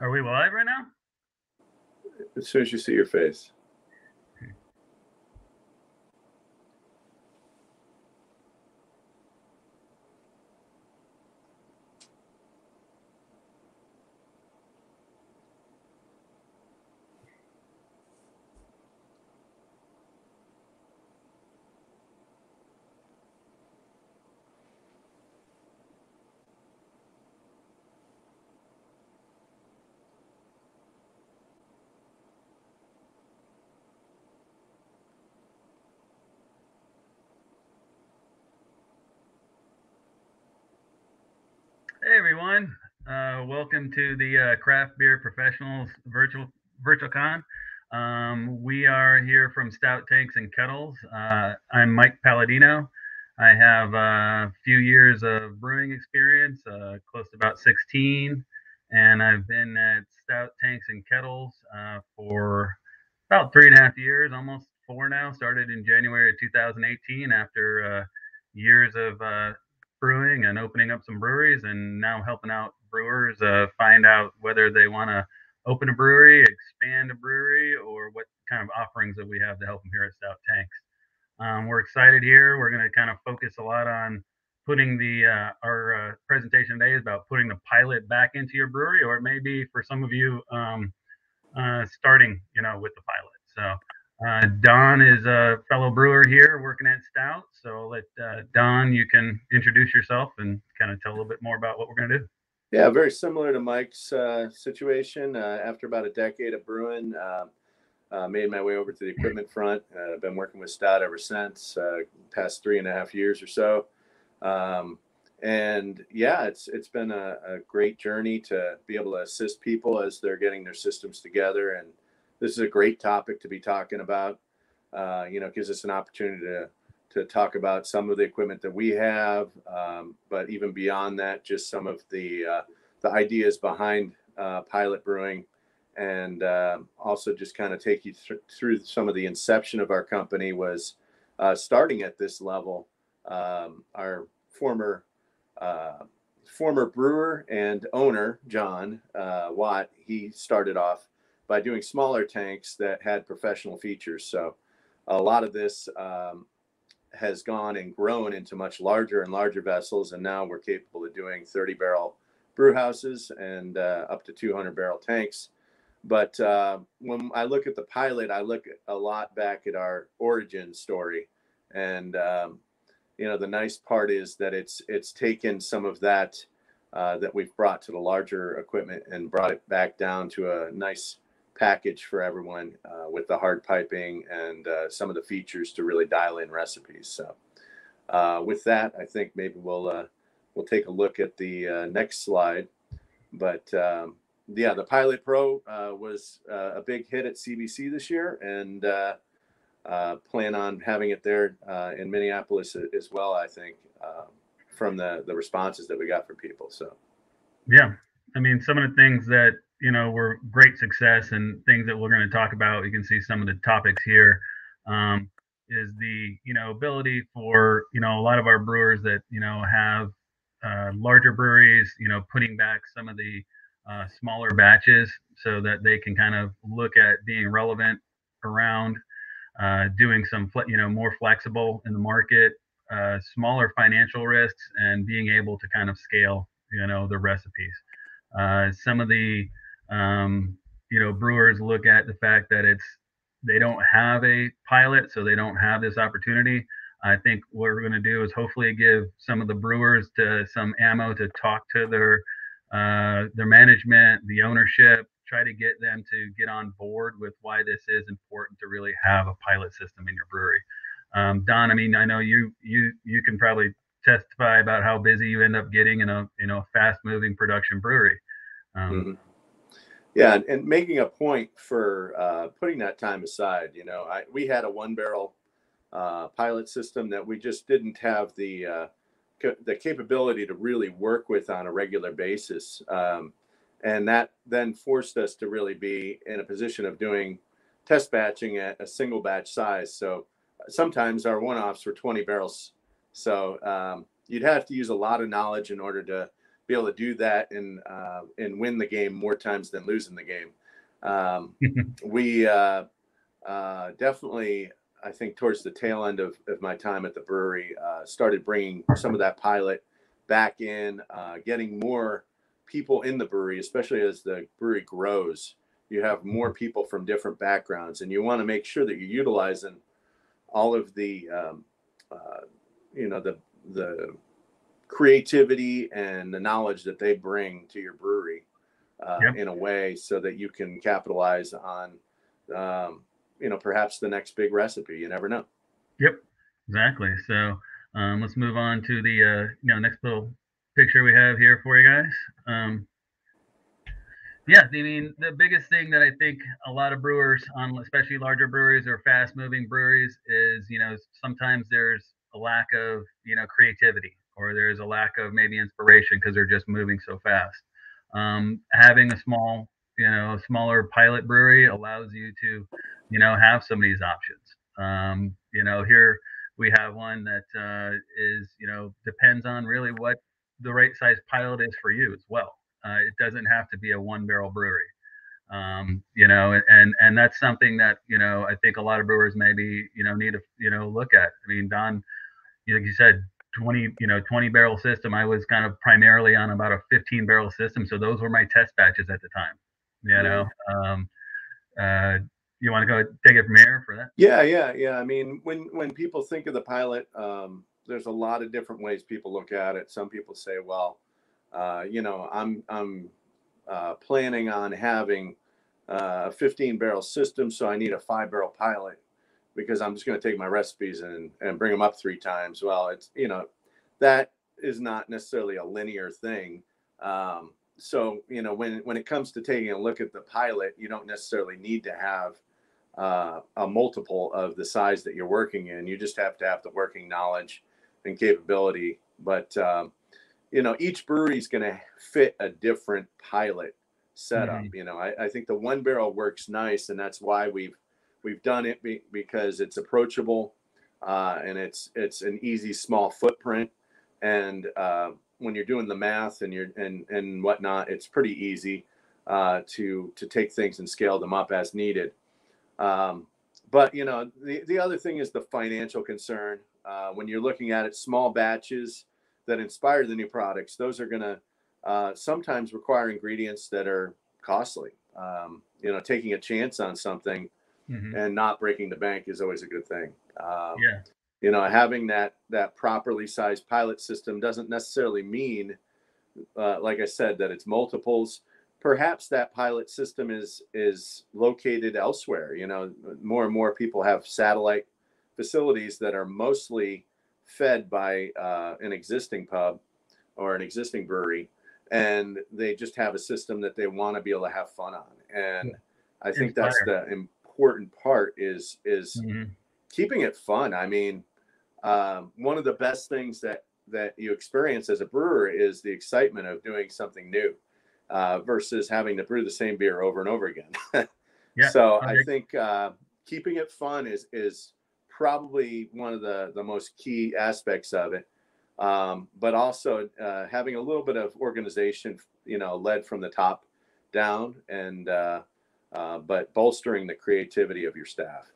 Are we live right now? As soon as you see your face. Hey everyone, uh, welcome to the uh, Craft Beer Professionals virtual virtual con. Um, we are here from Stout Tanks and Kettles. Uh, I'm Mike Paladino. I have a few years of brewing experience, uh, close to about 16, and I've been at Stout Tanks and Kettles uh, for about three and a half years, almost four now. Started in January of 2018 after uh, years of brewing and opening up some breweries and now helping out brewers uh, find out whether they want to open a brewery, expand a brewery, or what kind of offerings that we have to help them here at Stout Tanks. Um, we're excited here. We're going to kind of focus a lot on putting the uh, our uh, presentation today is about putting the pilot back into your brewery, or it may be for some of you um, uh, starting, you know, with the pilot. So uh, Don is a fellow brewer here working at Stout. So I'll let uh, Don, you can introduce yourself and kind of tell a little bit more about what we're going to do. Yeah, very similar to Mike's uh, situation. Uh, after about a decade of brewing, um, uh, made my way over to the equipment front. Uh, I've been working with Stout ever since, past three and a half years or so. Um, and yeah, it's it's been a, a great journey to be able to assist people as they're getting their systems together and this is a great topic to be talking about. Uh, you know, gives us an opportunity to to talk about some of the equipment that we have, um, but even beyond that, just some of the uh, the ideas behind uh, pilot brewing, and uh, also just kind of take you th- through some of the inception of our company was uh, starting at this level. Um, our former uh, former brewer and owner John Watt, he started off by doing smaller tanks that had professional features. So a lot of this um, has gone and grown into much larger and larger vessels, and now we're capable of doing 30 barrel brew houses and uh, up to 200 barrel tanks. But uh, when I look at the pilot, I look a lot back at our origin story, and um, you know the nice part is that it's it's taken some of that uh, that we've brought to the larger equipment and brought it back down to a nice package for everyone uh, with the hard piping and uh, some of the features to really dial in recipes. So, uh, with that, I think maybe we'll uh, we'll take a look at the uh, next slide. But um, yeah, the Pilot Pro uh, was a big hit at CBC this year, and plan on having it there in Minneapolis as well. I think um, from the the responses that we got from people. So, yeah, I mean, some of the things that you know were great success and things that we're going to talk about. You can see some of the topics here. Um, is the you know ability for you know a lot of our brewers that you know have uh, larger breweries, you know, putting back some of the uh, smaller batches so that they can kind of look at being relevant around uh, doing some you know more flexible in the market, uh, smaller financial risks, and being able to kind of scale you know the recipes. Uh, some of the um, you know, brewers look at the fact that it's they don't have a pilot, so they don't have this opportunity. I think what we're going to do is hopefully give some of the brewers to some ammo to talk to their uh, their management, the ownership, try to get them to get on board with why this is important to really have a pilot system in your brewery. Um, Don, I mean, I know you you you can probably testify about how busy you end up getting in a you know fast moving production brewery. Um, mm-hmm. Yeah, and, and making a point for uh, putting that time aside. You know, I, we had a one barrel uh, pilot system that we just didn't have the uh, ca- the capability to really work with on a regular basis, um, and that then forced us to really be in a position of doing test batching at a single batch size. So sometimes our one offs were 20 barrels. So um, you'd have to use a lot of knowledge in order to be able to do that and uh, and win the game more times than losing the game. Um, we uh, uh, definitely, I think, towards the tail end of, of my time at the brewery, uh, started bringing some of that pilot back in, uh, getting more people in the brewery, especially as the brewery grows. You have more people from different backgrounds, and you want to make sure that you're utilizing all of the, um, uh, you know, the the creativity and the knowledge that they bring to your brewery uh, yep. in a way so that you can capitalize on um, you know perhaps the next big recipe. You never know. Yep. Exactly. So um, let's move on to the uh, you know next little picture we have here for you guys. Um, yeah i mean the biggest thing that i think a lot of brewers on especially larger breweries or fast moving breweries is you know sometimes there's a lack of you know creativity or there's a lack of maybe inspiration because they're just moving so fast. Um, having a small you know smaller pilot brewery allows you to you know have some of these options. Um, you know here we have one that uh, is you know depends on really what the right size pilot is for you as well. Uh, it doesn't have to be a one barrel brewery. Um, you know and and that's something that you know i think a lot of brewers maybe you know need to you know look at. I mean don you like you said 20 you know 20 barrel system. I was kind of primarily on about a 15 barrel system. So those were my test batches at the time you know um, uh, you want to go take it from here for that? Yeah yeah yeah. I mean when when people think of the pilot um, there's a lot of different ways people look at it. Some people say well uh, you know i'm i'm uh, planning on having uh, a 15 barrel system so i need a five barrel pilot because i'm just going to take my recipes and and bring them up three times. Well it's you know that is not necessarily a linear thing. Um, so you know when when it comes to taking a look at the pilot you don't necessarily need to have uh, a multiple of the size that you're working in. You just have to have the working knowledge and capability. But um, you know each brewery is going to fit a different pilot setup mm-hmm. you know. I, I, think the one barrel works nice and that's why we've we've done it be, because it's approachable uh, and it's it's an easy small footprint and uh, when you're doing the math and you're and and whatnot, it's pretty easy uh, to to take things and scale them up as needed. Um, but you know, the the other thing is the financial concern. Uh, when you're looking at it, small batches that inspire the new products, those are going to uh, sometimes require ingredients that are costly. Um, you know, taking a chance on something mm-hmm. and not breaking the bank is always a good thing. Um, yeah. you know having that that properly sized pilot system doesn't necessarily mean uh, like i said that it's multiples. Perhaps that pilot system is is located elsewhere you know more and more people have satellite facilities that are mostly fed by uh, an existing pub or an existing brewery and they just have a system that they want to be able to have fun on. And i think that's the important part is is mm-hmm. keeping it fun i mean um, one of the best things that that you experience as a brewer is the excitement of doing something new uh, versus having to brew the same beer over and over again. yeah, so I, I think uh, keeping it fun is is probably one of the the most key aspects of it. Um, but also uh, having a little bit of organization, you know, led from the top down, and uh, but bolstering the creativity of your staff.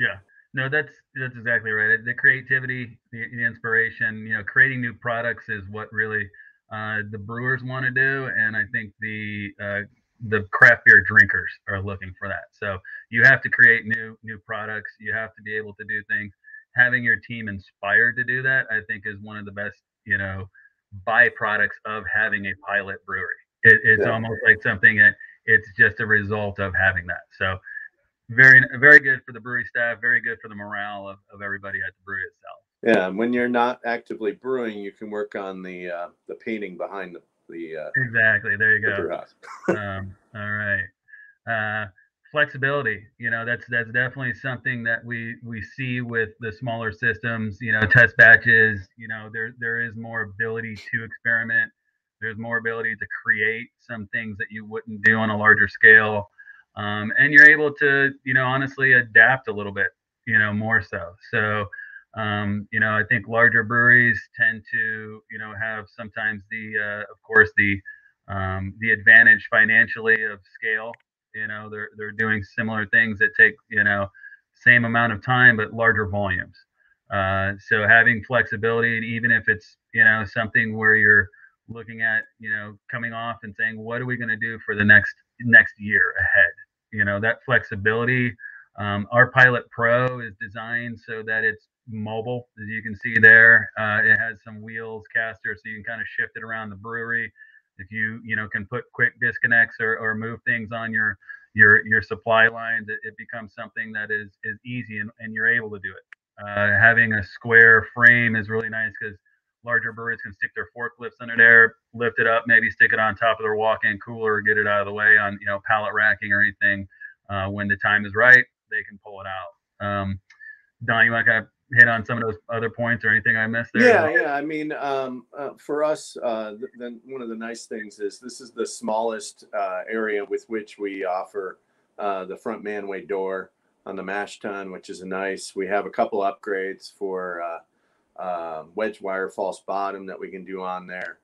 Yeah, no, that's that's exactly right. The creativity, the, the inspiration, you know, creating new products is what really uh, the brewers want to do, and I think the uh, the craft beer drinkers are looking for that. So you have to create new new products. You have to be able to do things. Having your team inspired to do that, I think, is one of the best, you know, byproducts of having a pilot brewery. It, it's yeah. almost like something that it's just a result of having that. So very very good for the brewery staff very good for the morale of, of everybody at the brewery itself. Yeah when you're not actively brewing you can work on the uh, the painting behind the, the uh, exactly there you go. um, all right. Uh, flexibility you know that's that's definitely something that we we see with the smaller systems you know test batches you know there there is more ability to experiment there's more ability to create some things that you wouldn't do on a larger scale um, and you're able to you know honestly adapt a little bit you know more so so Um, you know, I think larger breweries tend to, you know, have sometimes the, uh, of course, the um, the advantage financially of scale. You know, they're they're doing similar things that take, you know, same amount of time but larger volumes. Uh, so having flexibility, and even if it's, you know, something where you're looking at, you know, coming off and saying, what are we going to do for the next next year ahead? You know, that flexibility. Um, our Pilot Pro is designed so that it's mobile, as you can see there. Uh, it has some wheels caster, so you can kind of shift it around the brewery. If you you know can put quick disconnects or, or move things on your your your supply lines, it, it becomes something that is is easy and, and you're able to do it. Uh, having a square frame is really nice because larger breweries can stick their forklifts under there, lift it up, maybe stick it on top of their walk-in cooler, get it out of the way on you know pallet racking or anything. Uh, when the time is right, they can pull it out. Um, Don, you want to kind of hit on some of those other points or anything I missed there? Yeah, yeah. I mean, um, uh, for us, uh, then one of the nice things is this is the smallest uh, area with which we offer uh, the front manway door on the mash tun, which is a nice. We have a couple upgrades for uh, um, wedge wire false bottom that we can do on there.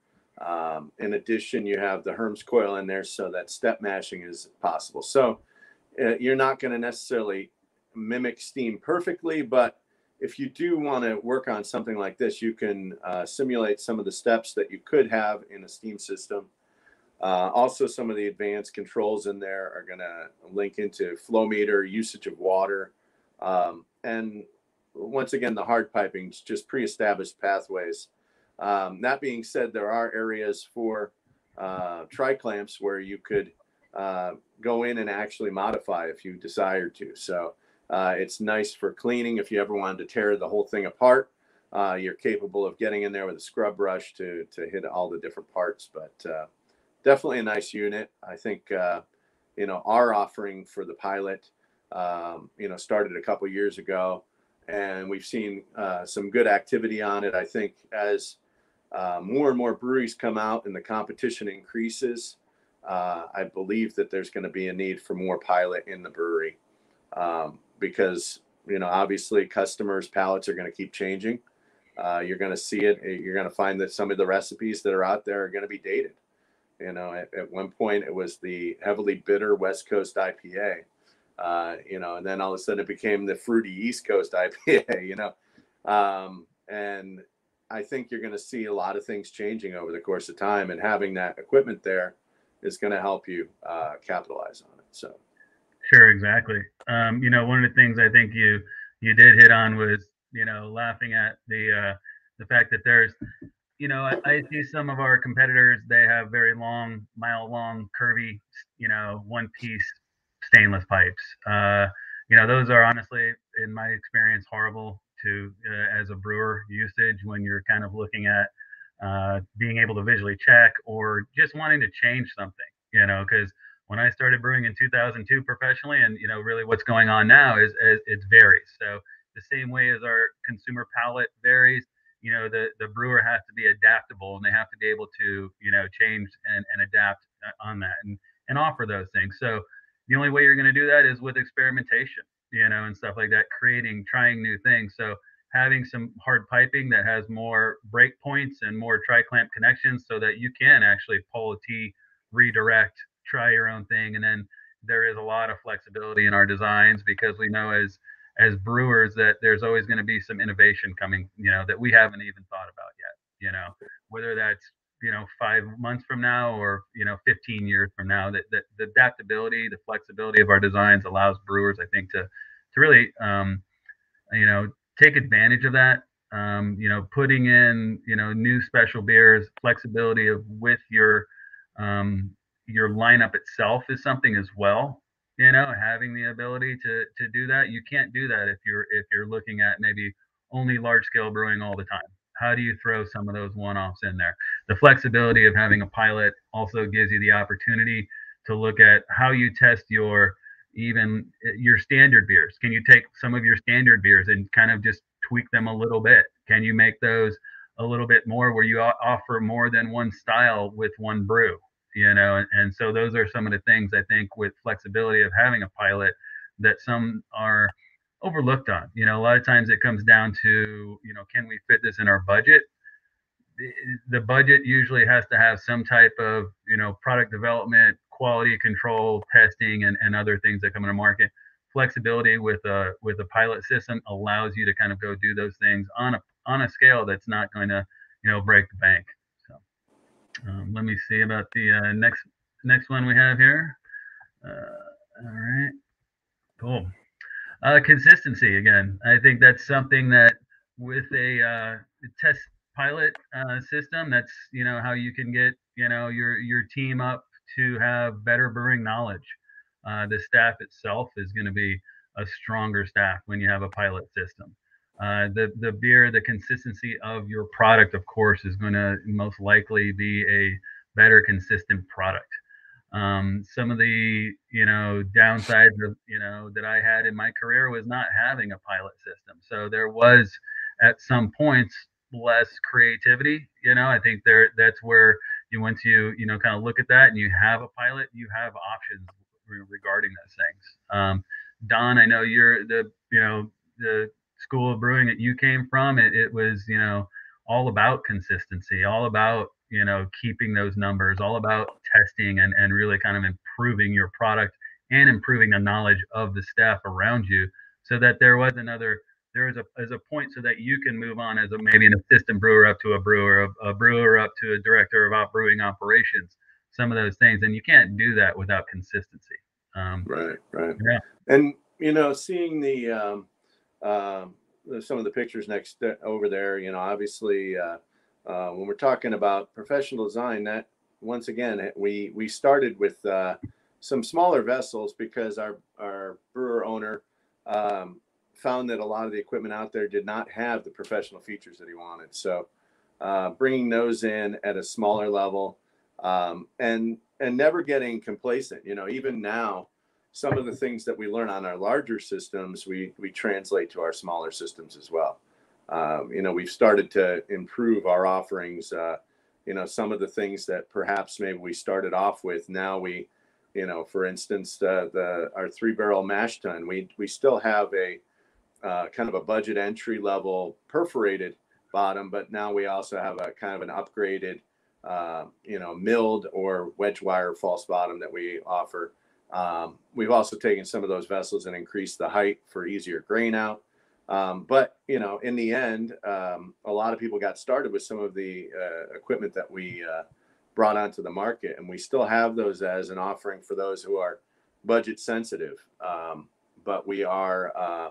Um, in addition, you have the Herms coil in there so that step mashing is possible. So uh, you're not going to necessarily mimic steam perfectly, but if you do want to work on something like this, you can uh, simulate some of the steps that you could have in a steam system. Uh, also, some of the advanced controls in there are going to link into flow meter, usage of water, um, and once again, the hard piping, is just pre-established pathways. Um, that being said, there are areas for uh, tri clamps where you could uh, go in and actually modify if you desire to. So uh, it's nice for cleaning. If you ever wanted to tear the whole thing apart, uh, you're capable of getting in there with a scrub brush to, to hit all the different parts. But uh, definitely a nice unit. I think, uh, you know, our offering for the pilot, um, you know, started a couple years ago and we've seen uh, some good activity on it. I think as uh, more and more breweries come out and the competition increases, I believe that there's going to be a need for more pilot in the brewery. Um, because you know obviously customers palates are going to keep changing uh, you're going to see it you're going to find that some of the recipes that are out there are going to be dated you know at, at, one point it was the heavily bitter west coast ipa uh, you know and then all of a sudden it became the fruity east coast ipa you know um, and i think you're going to see a lot of things changing over the course of time and having that equipment there is going to help you uh, capitalize on it so Sure, exactly. Um, you know, one of the things I think you you did hit on was you know laughing at the uh, the fact that there's you know I, I see some of our competitors they have very long, mile long, curvy, you know, one piece stainless pipes. Uh, you know, those are honestly, in my experience, horrible to uh, as a brewer usage when you're kind of looking at uh, being able to visually check or just wanting to change something. You know, because when I started brewing in 2002 professionally, and you know, really what's going on now is, is it varies. So the same way as our consumer palate varies, you know, the the brewer has to be adaptable and they have to be able to you know change and, and adapt uh, on that and and offer those things. So the only way you're going to do that is with experimentation, you know, and stuff like that, creating, trying new things. So having some hard piping that has more break points and more tri clamp connections so that you can actually pull a T, redirect, try your own thing. And then there is a lot of flexibility in our designs because we know as as brewers that there's always going to be some innovation coming, you know, that we haven't even thought about yet. You know, whether that's you know five months from now or you know 15 years from now that, that the adaptability the flexibility of our designs allows brewers i think to to really um, you know take advantage of that. Um, you know putting in you know new special beers flexibility of with your um, your lineup itself is something as well you know having the ability to to do that. You can't do that if you're if you're looking at maybe only large scale brewing all the time how do you throw some of those one offs in there? The flexibility of having a pilot also gives you the opportunity to look at how you test your even eh, your standard beers. Can you take some of your standard beers and kind of just tweak them a little bit? Can you make those a little bit more where you offer more than one style with one brew you know? And, and so those are some of the things i think with flexibility of having a pilot that some are overlooked on. You know, a lot of times it comes down to, you know, can we fit this in our budget? The, budget usually has to have some type of, you know, product development, quality control, testing, and, and other things that come into market. Flexibility with a with a pilot system allows you to kind of go do those things on a on a scale that's not going to, you know, break the bank. So um, let me see about the uh, next next one we have here. Uh, all right, cool. Uh, consistency again. I think that's something that with a uh, test pilot uh, system, that's you know how you can get you know your your team up to have better brewing knowledge. Uh, the staff itself is going to be a stronger staff when you have a pilot system. Uh, the the beer, the consistency of your product, of course, is going to most likely be a better consistent product. Um, some of the you know downsides of you know that I had in my career was not having a pilot system. So there was at some points less creativity. You know, I think there that's where you once you you know kind of look at that and you have a pilot, you have options regarding those things. Um, Don, I know you're the you know the school of brewing that you came from. It, it was you know all about consistency, all about you know keeping those numbers, all about testing and and really kind of improving your product and improving the knowledge of the staff around you, so that there was another there is a as a point so that you can move on as a maybe an assistant brewer up to a brewer, a, a brewer up to a director of brewing operations, some of those things, and you can't do that without consistency. Um, right, right. Yeah. And you know, seeing the um, uh, some of the pictures next uh, over there, you know, obviously, uh, uh, when we're talking about professional design, that once again, we we started with uh, some smaller vessels because our our brewer owner um, found that a lot of the equipment out there did not have the professional features that he wanted. So, uh, bringing those in at a smaller level, um, and and never getting complacent. You know, even now, some of the things that we learn on our larger systems, we we translate to our smaller systems as well. Um, you know, we've started to improve our offerings. Uh, you know, some of the things that perhaps maybe we started off with, now we, you know, for instance, uh, the our three barrel mash tun, we we still have a uh, kind of a budget entry level perforated bottom, but now we also have a kind of an upgraded, uh, you know, milled or wedge wire false bottom that we offer. Um, we've also taken some of those vessels and increased the height for easier grain out. Um, but you know, in the end, um, a lot of people got started with some of the uh, equipment that we uh, brought onto the market, and we still have those as an offering for those who are budget sensitive. Um, but we are uh,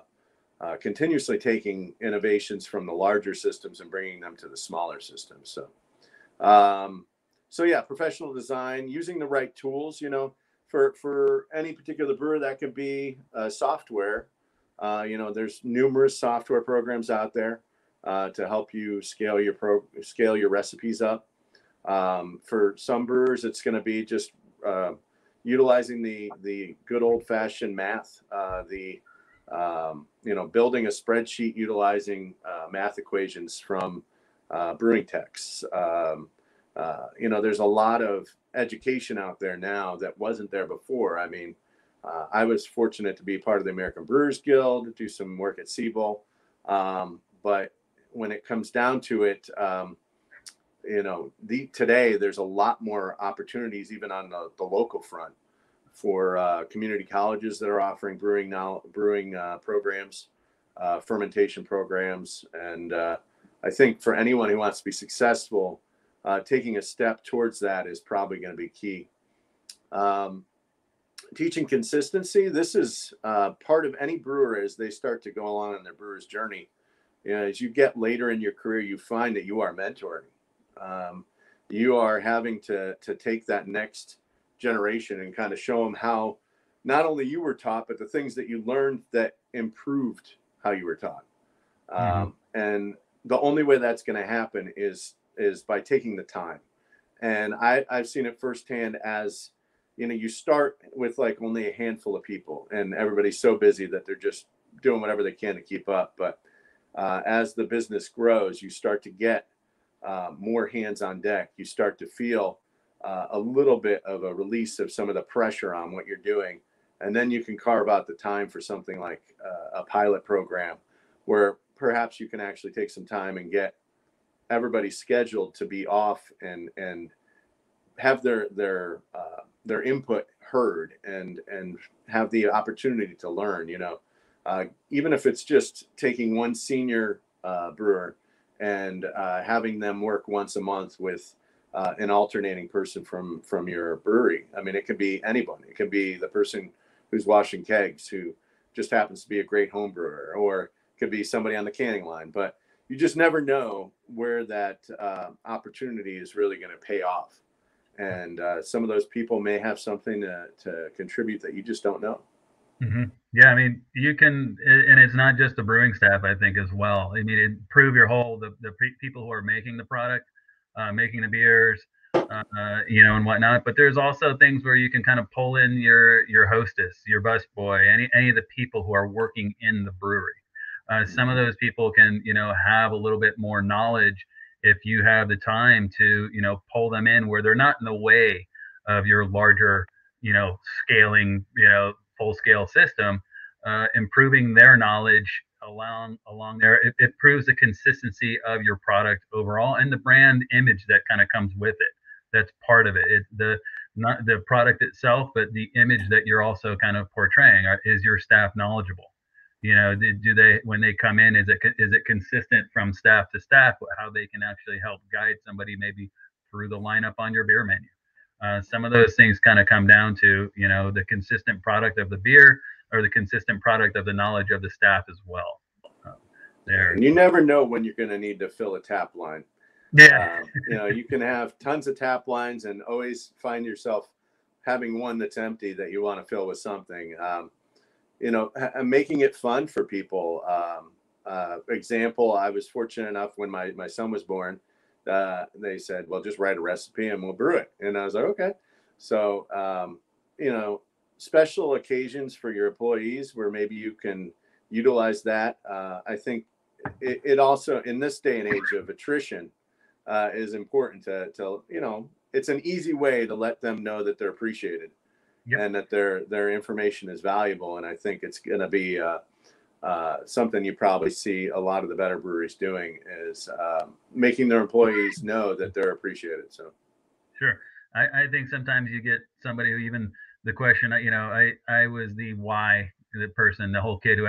uh, continuously taking innovations from the larger systems and bringing them to the smaller systems. So, um, so yeah, professional design using the right tools. You know, for for any particular brewer, that could be uh, software. Uh, you know, there's numerous software programs out there uh, to help you scale your pro scale your recipes up. Um, for some brewers, it's going to be just uh, utilizing the the good old fashioned math, uh, the um, you know, building a spreadsheet utilizing uh, math equations from uh, brewing texts. Um, you know, there's a lot of education out there now that wasn't there before. I mean, uh, I was fortunate to be part of the American Brewers Guild, do some work at Siebel. Um, but when it comes down to it, um, you know, the, today there's a lot more opportunities even on the, the local front for uh, community colleges that are offering brewing now brewing uh, programs, uh, fermentation programs, and uh, I think for anyone who wants to be successful, uh, taking a step towards that is probably going to be key. Um, teaching consistency. This is uh, part of any brewer as they start to go along on their brewer's journey. You know, as you get later in your career, you find that you are mentoring. Um, you are having to to take that next generation and kind of show them how not only you were taught, but the things that you learned that improved how you were taught. Mm-hmm. Um, and the only way that's going to happen is is by taking the time. And I, I've seen it firsthand as you know, you start with like only a handful of people, and everybody's so busy that they're just doing whatever they can to keep up. But uh, as the business grows, you start to get uh, more hands on deck. You start to feel uh, a little bit of a release of some of the pressure on what you're doing and then you can carve out the time for something like uh, a pilot program where perhaps you can actually take some time and get everybody scheduled to be off and and have their their uh, their input heard and and have the opportunity to learn you know? Uh, even if it's just taking one senior uh, brewer and uh, having them work once a month with uh, an alternating person from from your brewery i mean it could be anyone it could be the person who's washing kegs who just happens to be a great home brewer or could be somebody on the canning line but you just never know where that uh, opportunity is really going to pay off and uh, some of those people may have something to, to contribute that you just don't know. Mm-hmm. Yeah, I mean, you can, and it's not just the brewing staff, I think, as well. I mean, improve your whole the, the people who are making the product, uh, making the beers, uh, you know, and whatnot. But there's also things where you can kind of pull in your your hostess, your busboy, any any of the people who are working in the brewery. Uh, some of those people can, you know, have a little bit more knowledge if you have the time to you know pull them in where they're not in the way of your larger you know scaling you know full scale system uh, improving their knowledge along along there it, it proves the consistency of your product overall and the brand image that kind of comes with it. That's part of it. It's the not the product itself but the image that you're also kind of portraying uh, is your staff knowledgeable you know do, do they when they come in is it is it consistent from staff to staff how they can actually help guide somebody maybe through the lineup on your beer menu? Uh, some of those things kind of come down to you know the consistent product of the beer or the consistent product of the knowledge of the staff as well. Uh, there. And you never know when you're going to need to fill a tap line. Yeah. Uh, you know you can have tons of tap lines and always find yourself having one that's empty that you want to fill with something. Um, you know, making it fun for people. Um, uh, example, I was fortunate enough when my, my son was born, uh, they said, well, just write a recipe and we'll brew it. And I was like, okay. So, um, you know, special occasions for your employees where maybe you can utilize that. Uh, I think it, it, also, in this day and age of attrition, uh, is important to, to, you know, it's an easy way to let them know that they're appreciated yep. and that their their information is valuable. And I think it's going to be uh, uh, something you probably see a lot of the better breweries doing is um, making their employees know that they're appreciated. So, sure, I, I think sometimes you get somebody who even the question, you know, I I was the why the person, the whole kid who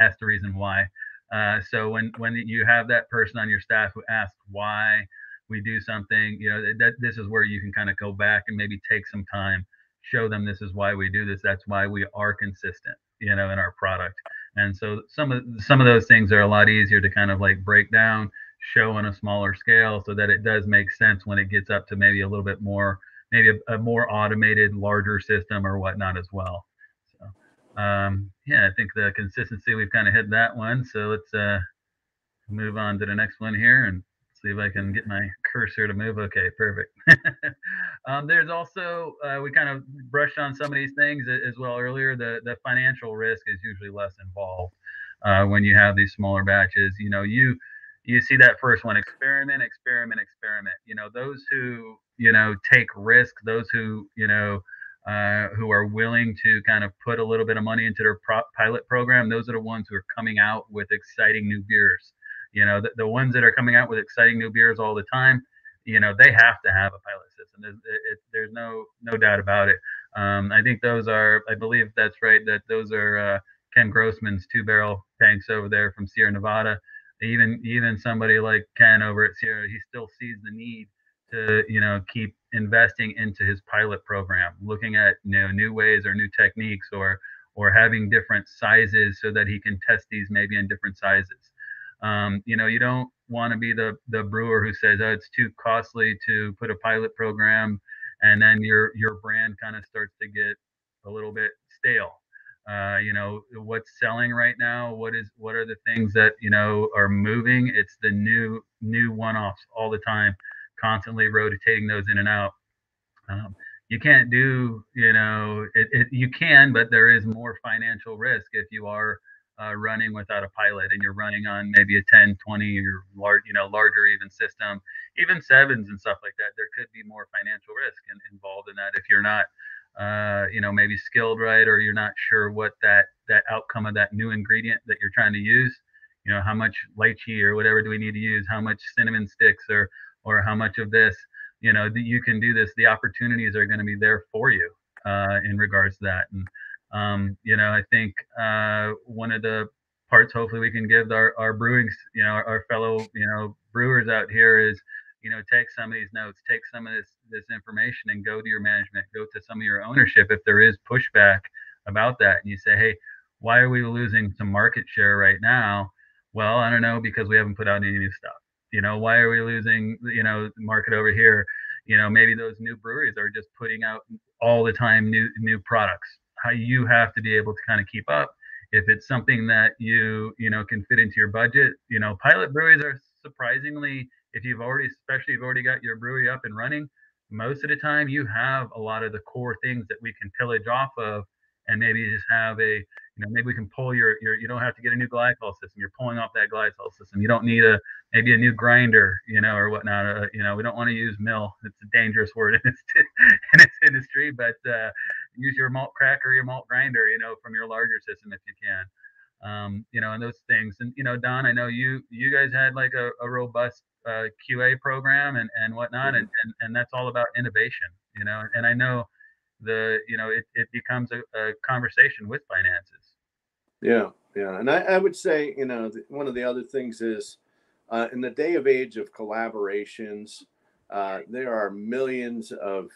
asked the reason why. Uh, so when when you have that person on your staff who asks why we do something, you know, that this is where you can kind of go back and maybe take some time show them this is why we do this. That's why we are consistent, you know, in our product. And so some of some of those things are a lot easier to kind of like break down, show on a smaller scale, so that it does make sense when it gets up to maybe a little bit more, maybe a, a more automated, larger system or whatnot as well. So um, yeah, I think the consistency we've kind of hit that one. So let's uh, move on to the next one here and see if I can get my cursor to move. Okay, perfect. um, there's also uh, we kind of brushed on some of these things as well earlier. The the financial risk is usually less involved uh, when you have these smaller batches. You know, you you see that first one: experiment, experiment, experiment. You know, those who you know take risk, those who you know. Uh, who are willing to kind of put a little bit of money into their pro- pilot program? Those are the ones who are coming out with exciting new beers you know, the, the ones that are coming out with exciting new beers all the time, you know, they have to have a pilot system. There's, it, there's no no doubt about it. Um, I think those are, I believe that's right, that those are uh, Ken Grossman's two barrel tanks over there from Sierra Nevada. Even even somebody like Ken over at Sierra, he still sees the need to you know keep investing into his pilot program, looking at you know new ways or new techniques or or having different sizes so that he can test these maybe in different sizes. Um, you know, you don't want to be the the brewer who says, "Oh, it's too costly to put a pilot program," and then your your brand kind of starts to get a little bit stale. Uh, you know, what's selling right now? What is what are the things that you know are moving? It's the new new one-offs all the time, constantly rotating those in and out. Um, you can't do, you know, it, it, you can, but there is more financial risk if you are uh, running without a pilot and you're running on maybe a 10 20 or large you know larger even system even sevens and stuff like that there could be more financial risk in, involved in that if you're not uh, you know, maybe skilled right, or you're not sure what that that outcome of that new ingredient that you're trying to use. You know, how much lychee or whatever do we need to use? How much cinnamon sticks or or how much of this? You know, that you can do this. The opportunities are going to be there for you uh, in regards to that. And um, you know, I think uh, one of the parts hopefully we can give our, our brewing, you know, our, our fellow, you know, brewers out here is you know take some of these notes take some of this this information and go to your management go to some of your ownership if there is pushback about that. And you say hey why are we losing some market share right now? Well i don't know because we haven't put out any new stuff. You know why are we losing you know market over here? You know maybe those new breweries are just putting out all the time new new products how you have to be able to kind of keep up. If it's something that you you know can fit into your budget you know pilot breweries are surprisingly if you've already, especially you've already got your brewery up and running, most of the time you have a lot of the core things that we can pillage off of and maybe just have a you know maybe we can pull your your you don't have to get a new glycol system. You're pulling off that glycol system. You don't need a maybe a new grinder you know or whatnot uh, you know we don't want to use mill. It's a dangerous word in this in industry but uh, use your malt cracker your malt grinder you know from your larger system if you can um, you know and those things and you know don i know you you guys had like a, a robust uh, QA program and, and whatnot. Mm-hmm. And, and, and that's all about innovation, you know, and I know the, you know, it, it becomes a, a conversation with finances. Yeah. Yeah. And I, I would say, you know, one of the other things is uh, in the day of age of collaborations, uh, there are millions of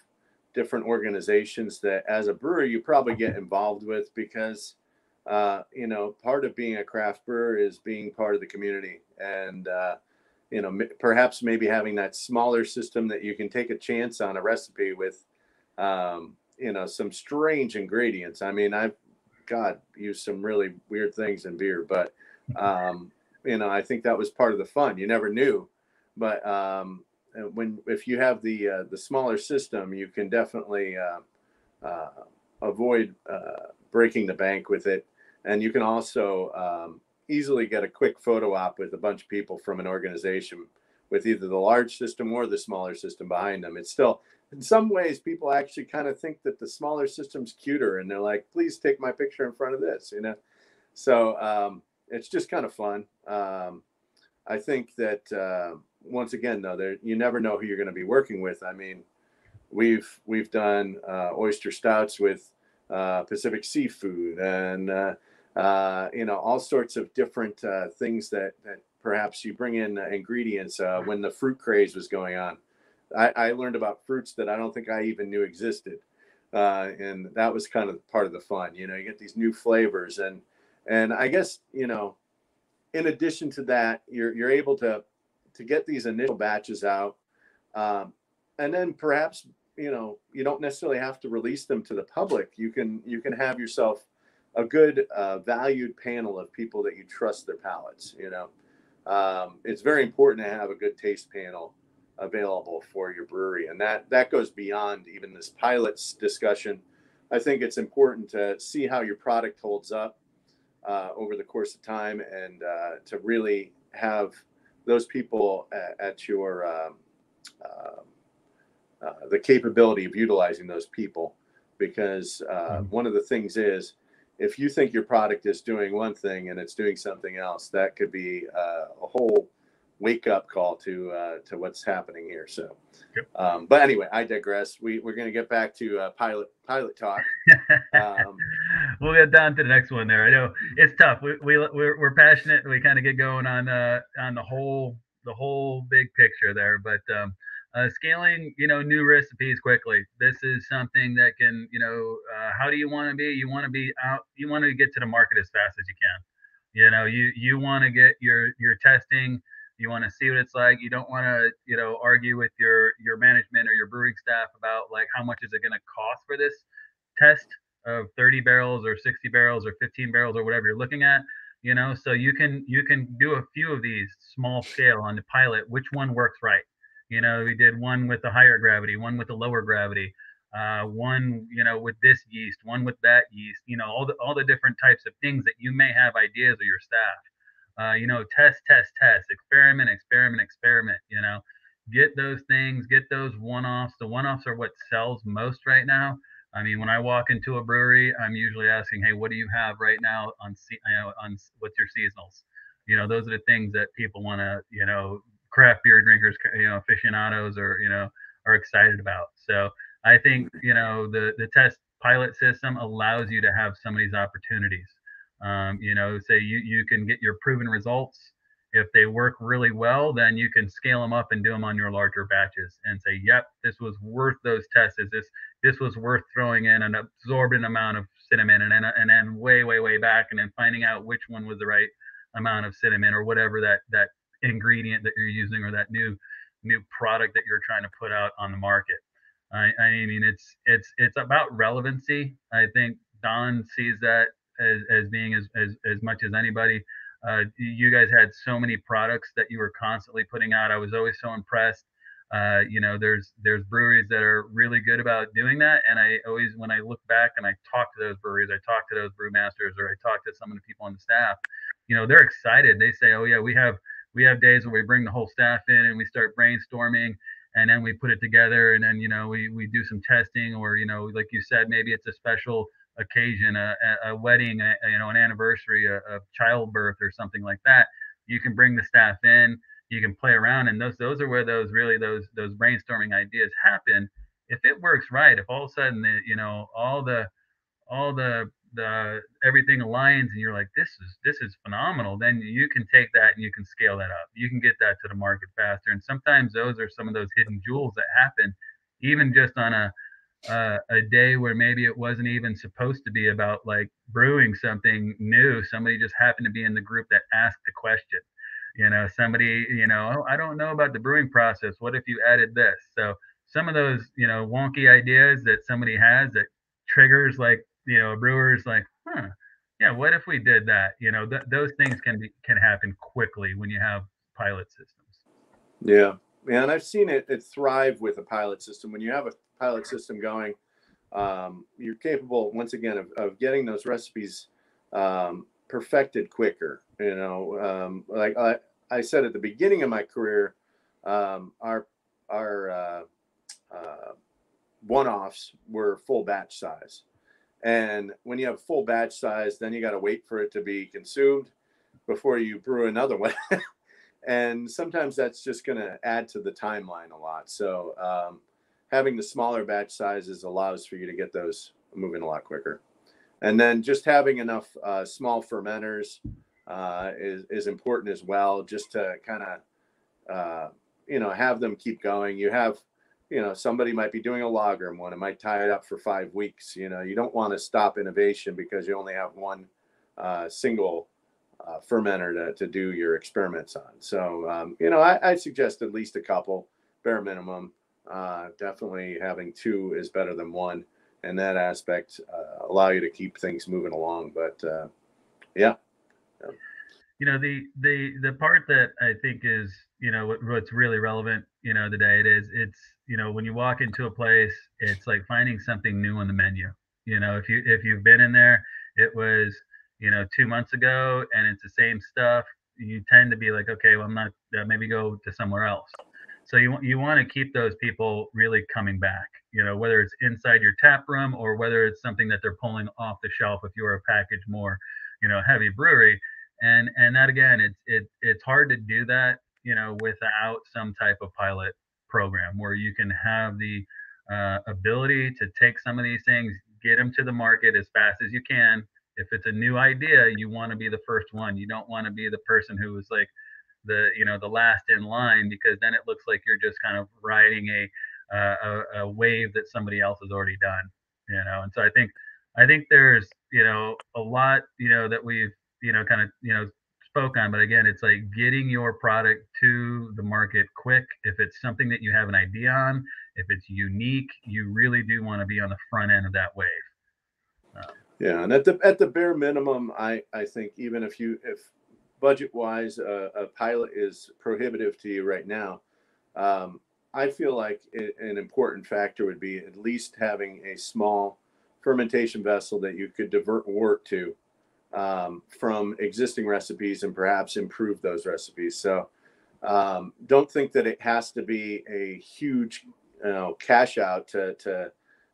different organizations that as a brewer you probably get involved with because uh, you know part of being a craft brewer is being part of the community and uh, you know perhaps maybe having that smaller system that you can take a chance on a recipe with um, you know some strange ingredients. I mean i've god used some really weird things in beer but um, you know i think that was part of the fun. You never knew but um, when if you have the uh, the smaller system you can definitely uh, uh, avoid uh, breaking the bank with it and you can also um, easily get a quick photo op with a bunch of people from an organization with either the large system or the smaller system behind them. It's still, in some ways, people actually kind of think that the smaller system's cuter, and they're like, "Please take my picture in front of this," you know. So um, it's just kind of fun. Um, I think that uh, once again, though, there you never know who you're going to be working with. I mean, we've we've done uh, oyster stouts with uh, Pacific Seafood and uh, uh, you know, all sorts of different uh, things that, that perhaps you bring in ingredients uh, when the fruit craze was going on. I, I, learned about fruits that I don't think I even knew existed. And that was kind of part of the fun. You know, you get these new flavors and, and I guess, you know, in addition to that, you're, you're able to, to get these initial batches out. Um, and then perhaps, you know, you don't necessarily have to release them to the public. You can, you can have yourself a good uh, valued panel of people that you trust their palates. You know, um, it's very important to have a good taste panel available for your brewery, and that that goes beyond even this pilots discussion. I think it's important to see how your product holds up uh, over the course of time, and uh, to really have those people at, at your um, um, uh, the capability of utilizing those people, because uh, mm-hmm. one of the things is if you think your product is doing one thing and it's doing something else, that could be uh, a whole wake up call to uh, to what's happening here. So, yep. um, but anyway, I digress. We we're going to get back to uh, pilot pilot talk. Um, we'll get down to the next one there. I know it's tough. We we we're, we're passionate. We kind of get going on uh, on the whole the whole big picture there, but. Um, uh, scaling you know new recipes quickly this is something that can you know uh, how do you want to be you want to be out you want to get to the market as fast as you can you know you you want to get your your testing you want to see what it's like you don't want to you know argue with your your management or your brewing staff about like how much is it going to cost for this test of 30 barrels or 60 barrels or 15 barrels or whatever you're looking at you know so you can you can do a few of these small scale on the pilot which one works right you know, we did one with the higher gravity, one with the lower gravity, uh, one, you know, with this yeast, one with that yeast. You know, all the all the different types of things that you may have ideas of your staff. Uh, you know, test, test, test, experiment, experiment, experiment. You know, get those things, get those one-offs. The one-offs are what sells most right now. I mean, when I walk into a brewery, I'm usually asking, "Hey, what do you have right now on you know, on what's your seasonals?" You know, those are the things that people want to, you know, craft beer drinkers, you know, aficionados, or you know, are excited about. So I think you know the the test pilot system allows you to have some of these opportunities. Um, you know, say you you can get your proven results. If they work really well, then you can scale them up and do them on your larger batches and say, "Yep, this was worth those tests. Is This this was worth throwing in an absorbent amount of cinnamon and then and then way way way back and then finding out which one was the right amount of cinnamon or whatever that that ingredient that you're using or that new new product that you're trying to put out on the market. I, I mean, it's it's it's about relevancy. I think Don sees that as, as being as, as as much as anybody. Uh, you guys had so many products that you were constantly putting out. I was always so impressed. Uh, you know, there's there's breweries that are really good about doing that, and I always when I look back and I talk to those breweries, I talk to those brewmasters, or I talk to some of the people on the staff. You know, they're excited. They say, "Oh yeah, we have we have days where we bring the whole staff in and we start brainstorming and then we put it together and then you know we we do some testing or you know like you said maybe it's a special occasion a, a wedding a, you know an anniversary a, a childbirth or something like that you can bring the staff in you can play around and those those are where those really those those brainstorming ideas happen. If it works right if all of a sudden the, you know all the all the the everything aligns and you're like this is this is phenomenal then you can take that and you can scale that up. You can get that to the market faster. And sometimes those are some of those hidden jewels that happen even just on a uh, a day where maybe it wasn't even supposed to be about like brewing something new. Somebody just happened to be in the group that asked the question you know somebody you know oh, i don't know about the brewing process what if you added this so some of those you know wonky ideas that somebody has that triggers like you know, a brewer's like, huh, yeah, what if we did that? You know, th- those things can be can happen quickly when you have pilot systems. Yeah, yeah, and I've seen it it thrive with a pilot system. When you have a pilot system going, um, you're capable once again of, of getting those recipes um, perfected quicker. You know, um, like I, I said at the beginning of my career, um, our our uh, uh, one-offs were full batch size. And when you have full batch size, then you got to wait for it to be consumed before you brew another one. and sometimes that's just going to add to the timeline a lot. So um, having the smaller batch sizes allows for you to get those moving a lot quicker. And then just having enough uh, small fermenters uh, is, is important as well, just to kind of, uh, you know, have them keep going. You have you know somebody might be doing a lager and one it might tie it up for five weeks you know you don't want to stop innovation because you only have one uh, single uh, fermenter to, to do your experiments on. So um, you know I, I suggest at least a couple bare minimum. Uh, definitely having two is better than one and that aspect uh, allow you to keep things moving along but uh, yeah. yeah you know the the the part that i think is you know what, what's really relevant you know today it is it's you know when you walk into a place it's like finding something new on the menu you know if you if you've been in there it was you know two months ago and it's the same stuff you tend to be like okay well i'm not uh, maybe go to somewhere else so you, you want to keep those people really coming back you know whether it's inside your tap room or whether it's something that they're pulling off the shelf if you're a package more you know heavy brewery and and that again it's it, it's hard to do that you know, without some type of pilot program where you can have the uh, ability to take some of these things, get them to the market as fast as you can. If it's a new idea, you want to be the first one. You don't want to be the person who is like the, you know, the last in line because then it looks like you're just kind of riding a, uh, a, a wave that somebody else has already done, you know. And so I think, I think there's, you know, a lot, you know, that we've, you know, kind of, you know, spoke on, but again, it's like getting your product to the market quick. If it's something that you have an idea on, if it's unique, you really do want to be on the front end of that wave. Um, yeah, and at the at the bare minimum, I I think even if you if budget wise uh, a pilot is prohibitive to you right now, um, I feel like it, an important factor would be at least having a small fermentation vessel that you could divert wort to um, from existing recipes and perhaps improve those recipes. So um, don't think that it has to be a huge you know, cash out to, to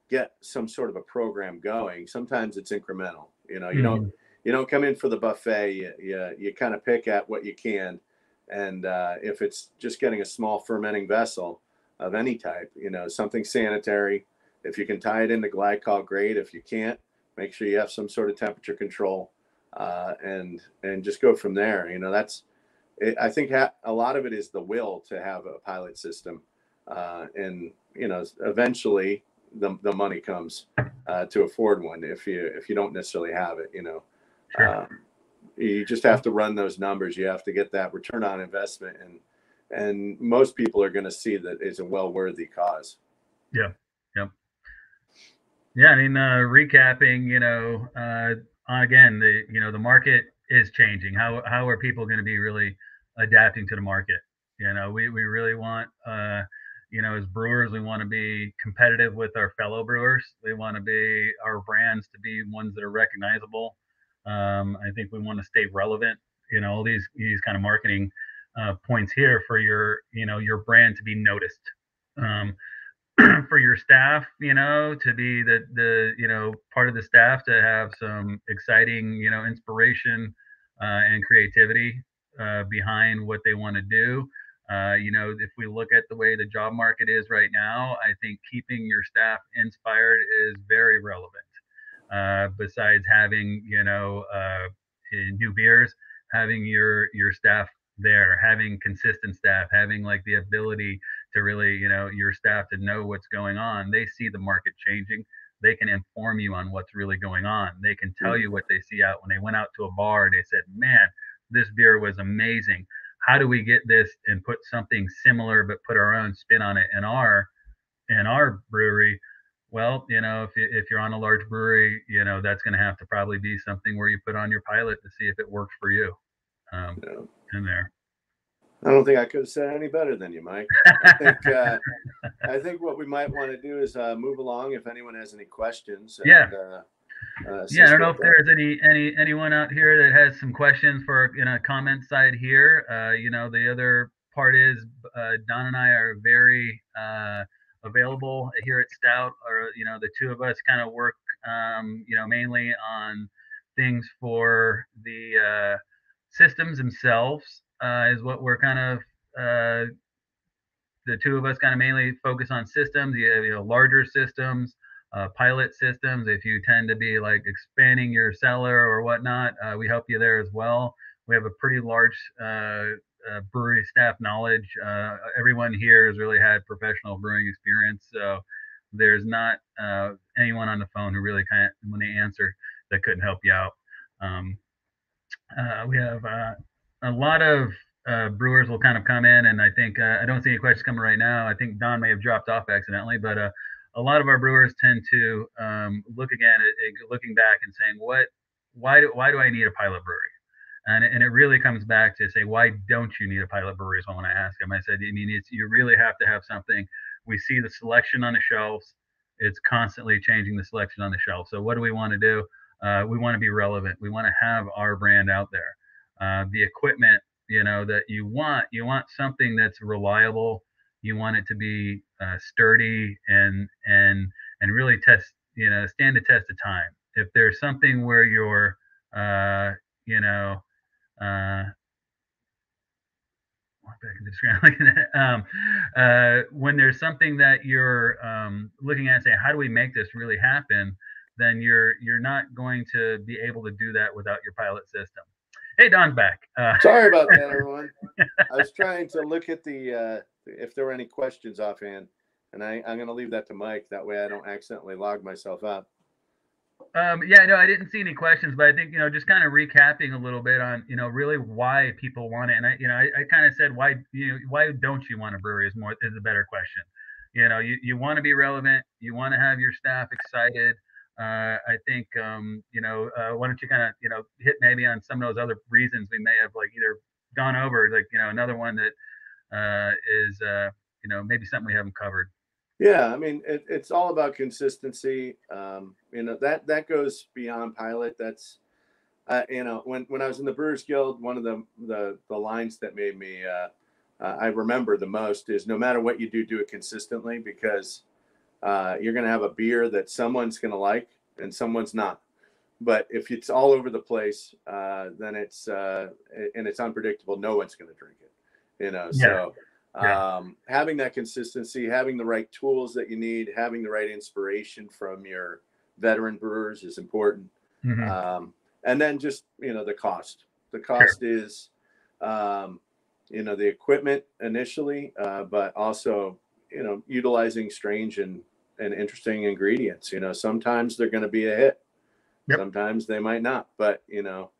get some sort of a program going. Sometimes it's incremental. You know, you mm-hmm. don't you don't come in for the buffet. You you, you kind of pick at what you can, and uh, if it's just getting a small fermenting vessel of any type, you know, something sanitary. If you can tie it into glycol, great. If you can't, make sure you have some sort of temperature control, uh, and and just go from there. You know, that's it, I think ha- a lot of it is the will to have a pilot system, uh, and you know, eventually the, the money comes uh, to afford one if you if you don't necessarily have it you know sure. um, you just have to run those numbers you have to get that return on investment and and most people are going to see that it's a well worthy cause yeah yeah yeah i mean uh, recapping you know uh, again the you know the market is changing how how are people going to be really adapting to the market you know we we really want uh you know, as brewers, we want to be competitive with our fellow brewers. We want to be our brands to be ones that are recognizable. Um, I think we want to stay relevant. You know, all these these kind of marketing uh, points here for your you know your brand to be noticed. Um, for your staff, you know, to be the the you know part of the staff to have some exciting you know inspiration uh, and creativity uh, behind what they want to do. Uh, you know, if we look at the way the job market is right now, I think keeping your staff inspired is very relevant. Uh, besides having, you know, uh, new beers, having your your staff there, having consistent staff, having like the ability to really, you know, your staff to know what's going on. They see the market changing. They can inform you on what's really going on. They can tell mm. you what they see out when they went out to a bar and they said, "Man, this beer was amazing." how do we get this and put something similar but put our own spin on it in our in our brewery well you know if, you, if you're on a large brewery you know that's going to have to probably be something where you put on your pilot to see if it works for you um, yeah. in there I don't think I could have said any better than you, Mike. I think uh, I think what we might want to do is uh, move along. If anyone has any questions, and, yeah. Uh, uh, yeah, I don't know if there's any any anyone out here that has some questions for in a comment side here. Uh, you know, the other part is uh, Don and I are very uh, available here at Stout. Or you know, the two of us kind of work, um, you know, mainly on things for the uh, systems themselves. Uh, is what we're kind of uh, the two of us kind of mainly focus on systems. You have, you know, larger systems uh, pilot systems. If you tend to be like expanding your cellar or whatnot, uh, we help you there as well. We have a pretty large uh, uh brewery staff knowledge. Uh, everyone here has really had professional brewing experience, so there's not uh, anyone on the phone who really of, when they answer, that couldn't help you out. Um, we have a lot of uh, brewers will kind of come in, and I think uh, I don't see any questions coming right now. I think Don may have dropped off accidentally, but uh, a lot of our brewers tend to um, look again at, at, looking back and saying, what, why do, why do I need a pilot brewery? And, and it really comes back to say, why don't you need a pilot brewery? Is when I ask them, I said, I mean, it's, you really have to have something. We see the selection on the shelves. It's constantly changing the selection on the shelf. So what do we want to do? Uh, we want to be relevant. We want to have our brand out there. Uh, the equipment, you know, that you want, you want something that's reliable, you want it to be uh, sturdy and and and really test you know stand the test of time if there's something where you're uh, you know uh, back into the screen um, uh, when there's something that you're um, looking at and saying how do we make this really happen then you're you're not going to be able to do that without your pilot system hey don's back uh, sorry about that everyone i was trying to look at the uh, if there were any questions offhand. And I, I'm going to leave that to Mike. That way I don't accidentally log myself out. Um, yeah, no, I didn't see any questions, but I think you know, just kind of recapping a little bit on you know really why people want it, and I you know I, I kind of said why you know why don't you want a brewery is more is a better question. You know, you, you want to be relevant, you want to have your staff excited. Uh, I think um, you know uh, why don't you kind of you know hit maybe on some of those other reasons we may have like either gone over like you know another one that uh, is uh, you know maybe something we haven't covered. Yeah, I mean it, it's all about consistency. Um, you know that that goes beyond pilot. That's uh, you know when when I was in the Brewers Guild, one of the the, the lines that made me uh, uh, I remember the most is no matter what you do, do it consistently because uh, you're going to have a beer that someone's going to like and someone's not. But if it's all over the place, uh, then it's uh, and it's unpredictable. No one's going to drink it. You know, Yeah. so Yeah. um, having that consistency, having the right tools that you need, having the right inspiration from your veteran brewers is important. Mhm. Um, and then just you know the cost. The cost is, um, you know, the equipment initially, uh, but also you know utilizing strange and and interesting ingredients. You know, sometimes they're going to be a hit. Yep. Sometimes they might not, but you know,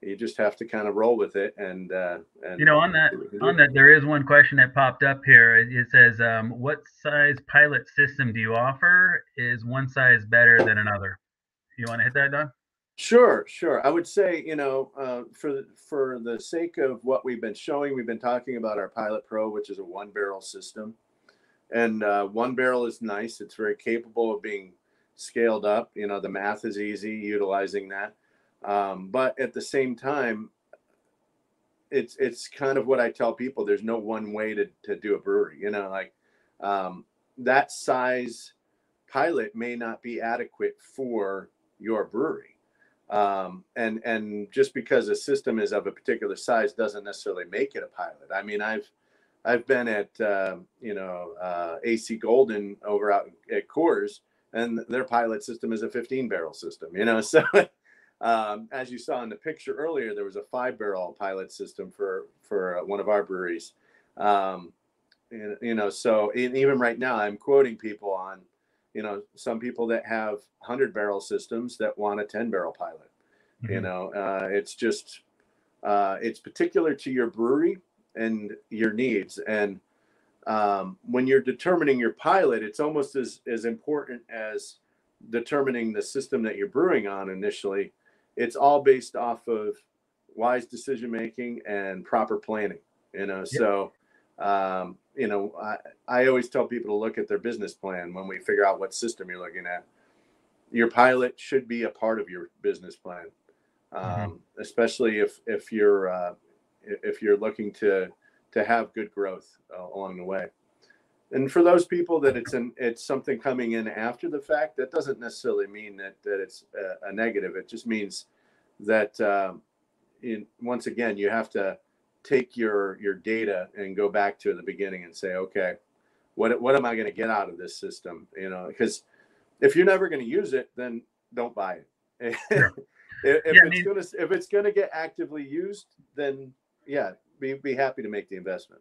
you just have to kind of roll with it. And uh, and You know, on that- see what you can do. On that, there is one question that popped up here. It it says, um, "What size pilot system do you offer? Is one size better than another?" You want to hit that, Don? Sure, sure. I would say, you know, uh, for the- for the sake of what we've been showing, we've been talking about our Pilot Pro, which is a one barrel system, and uh, one barrel is nice. It's very capable of being scaled up. You know, the math is easy utilizing that, um, but at the same time, it's it's kind of what I tell people. There's no one way to to do a brewery. You know, like um, that size pilot may not be adequate for your brewery um, and and just because a system is of a particular size doesn't necessarily make it a pilot. I mean, I've I've been at uh, you know uh, AC Golden over out at Coors, and their pilot system is a 15 barrel system. You know, so um, as you saw in the picture earlier, there was a five barrel pilot system for for uh, one of our breweries. Um, and, you know, so even right now, I'm quoting people on you know some people that have 100 barrel systems that want a 10 barrel pilot you Mhm. know uh, it's just uh, it's particular to your brewery and your needs and um, when you're determining your pilot it's almost as, as important as determining the system that you're brewing on initially it's all based off of wise decision making and proper planning you know so um, you know I, I always tell people to look at their business plan when we figure out what system you're looking at. Your pilot should be a part of your business plan um, Mhm. especially if if you're uh, if you're looking to to have good growth uh, along the way and for those people that it's an it's something coming in after the fact that doesn't necessarily mean that that it's a, a negative. It just means that um, in, once again you have to take your your data and go back to the beginning and say okay what what am i going to get out of this system? You know because if you're never going to use it then don't buy it. If, if Yeah, I it's going to if it's going to get actively used then yeah be, be happy to make the investment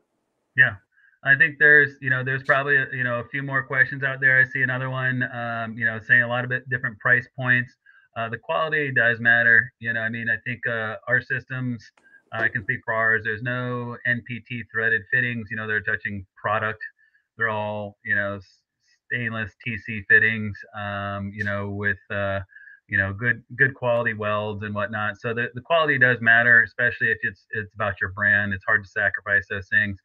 I think there's, you know, there's probably, you know, a few more questions out there. I see another one, um, you know, saying a lot of bit different price points. Uh, the quality does matter. You know, I mean, I think uh, our systems, I can speak for ours. There's no NPT threaded fittings. You know, they're touching product. They're all, you know, stainless TC fittings. Um, you know, with uh, you know, good good quality welds and whatnot. So the, the quality does matter, especially if it's it's about your brand. It's hard to sacrifice those things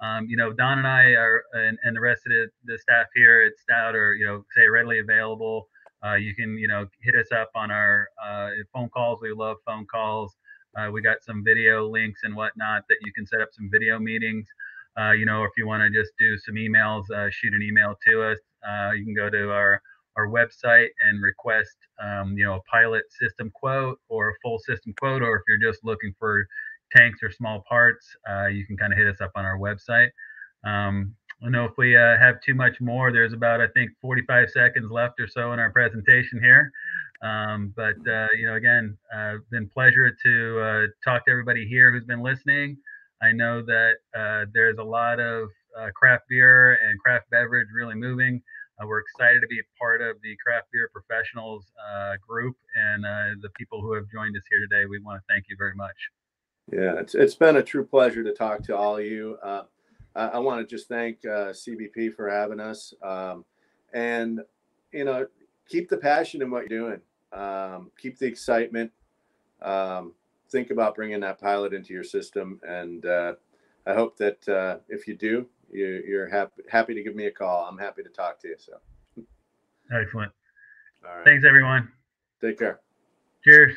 um, you know, Don and I are, and, and the rest of the, the staff here at Stout are, you know, say readily available. Uh, you can, you know, hit us up on our uh, phone calls. We love phone calls. Uh, we got some video links and whatnot that you can set up some video meetings. Uh, you know, if you want to just do some emails, uh, shoot an email to us. Uh, you can go to our our website and request, um, you know, a pilot system quote or a full system quote, or if you're just looking for tanks or small parts, uh, you can kind of hit us up on our website. Um, I know if we uh, have too much more, there's about, I think, 45 seconds left or so in our presentation here. Um, but, uh, you know, again, uh, been pleasure to uh, talk to everybody here who's been listening. I know that uh, there's a lot of uh, craft beer and craft beverage really moving. We're excited to be a part of the craft beer professionals group and the people who have joined us here today. We want to thank you very much. Yeah, it's it's been a true pleasure to talk to all of you. Uh, I, I want to just thank uh, CBP for having us, um, and you know, keep the passion in what you're doing. Um, keep the excitement. Um, think about bringing that pilot into your system, and uh, I hope that uh, if you do, you, you're happy happy to give me a call. I'm happy to talk to you. So, Excellent. all right, Thanks, everyone. take care. Cheers.